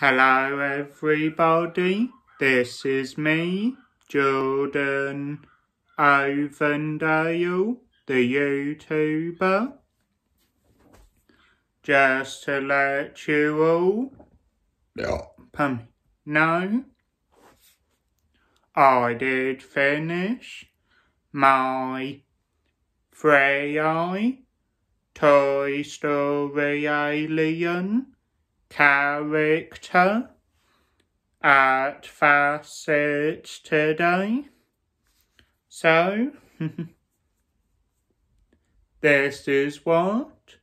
Hello everybody, this is me, Jordan Ovendale, the YouTuber. Just to let you all yeah. know, I did finish my 3i Toy Story Alien character at Facet today. So, this is what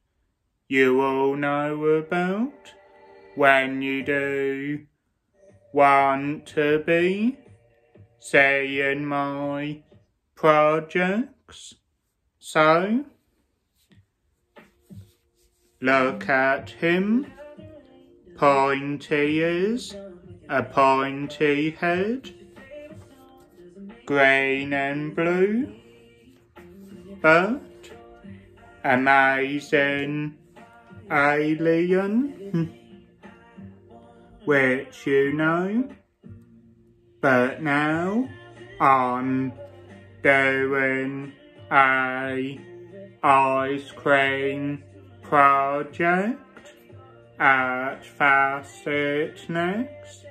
you all know about when you do want to be seeing my projects. So, look at him pointy ears, a pointy head, green and blue, but amazing alien, which you know, but now I'm doing a ice cream project at Facet next,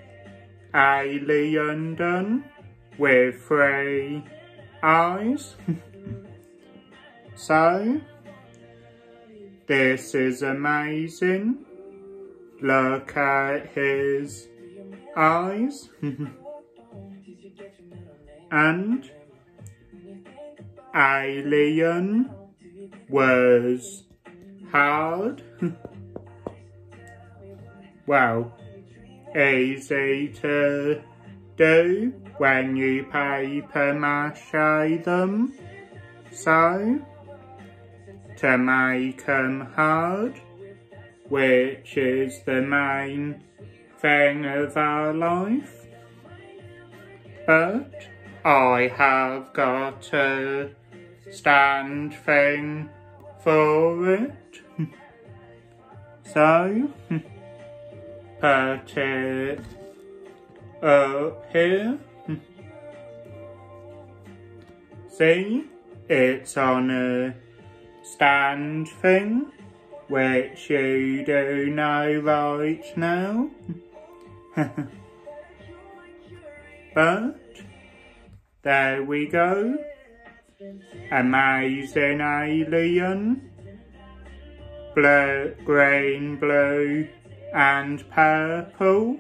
alien done with three eyes. so, this is amazing. Look at his eyes. and alien was hard. well, easy to do when you paper mache them. So, to make them hard, which is the main thing of our life. But I have got a stand thing for it. so, it up. See, it's on a stand thing, which you do know right now. but, there we go. Amazing alien. Blue, green, blue, and purple.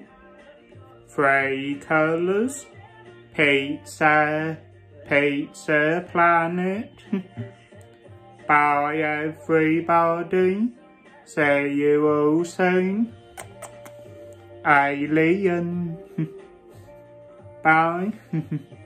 Three colours. Pizza, pizza planet. Bye everybody. See you all soon. Alien. Bye.